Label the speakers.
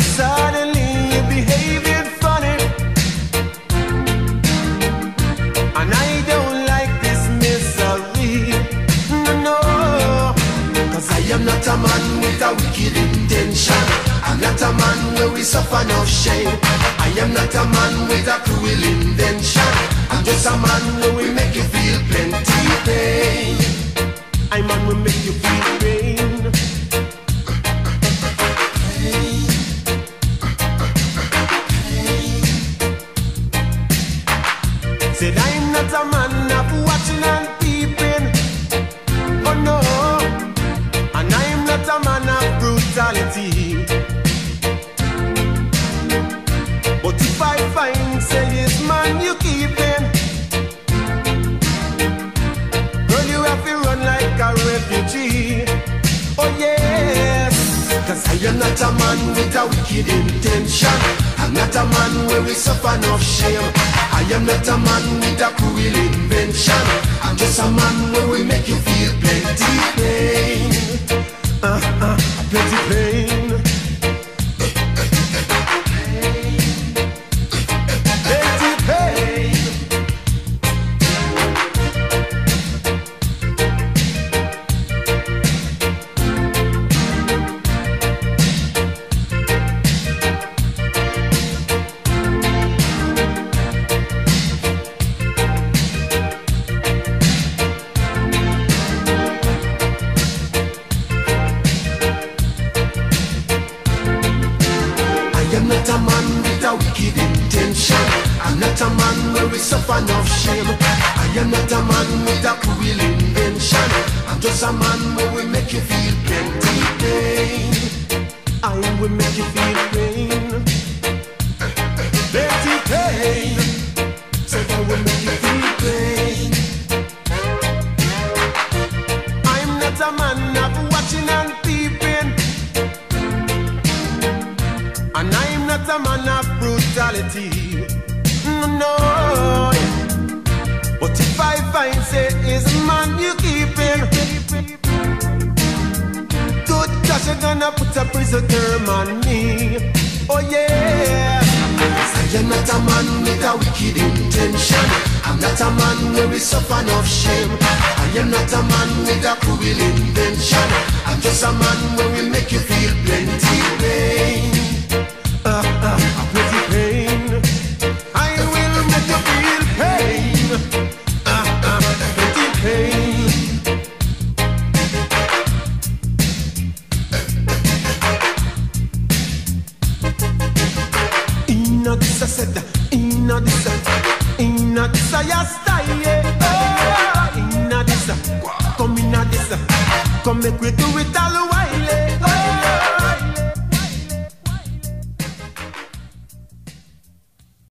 Speaker 1: suddenly you're behaving funny. And I don't like this misery. No, Cause I am not a man with a wicked intention. I'm not a man where we suffer no shame. I am not a man with a cruel invention I'm just a man where we make you feel plenty pain. I'm man who make you feel Said I'm not a man of watching and peeping. Oh no, and I'm not a man of brutality. But if I find say it's man you keeping, girl you have to run like a refugee. Oh cause I am not a man with a wicked intention. I'm not a man where we suffer no shame. I am not a man with a cruel invention. I'm just a man where we make you feel plenty pain. A man with a wicked intention. I'm not a man where we suffer no shame. I am not a man with a cruel invention. I'm just a man where we make you feel not a man of brutality. No, no. But if I find say is man you keeping, good gosh, you're gonna put a prison term on me. Oh yeah. I am not a man with a wicked intention. I'm not a man where we suffer no shame. I am not a man with a cruel invention. I'm just a man where we make you inna this I ya style. yeah. Oh, inna this, come inna this, come make we do it all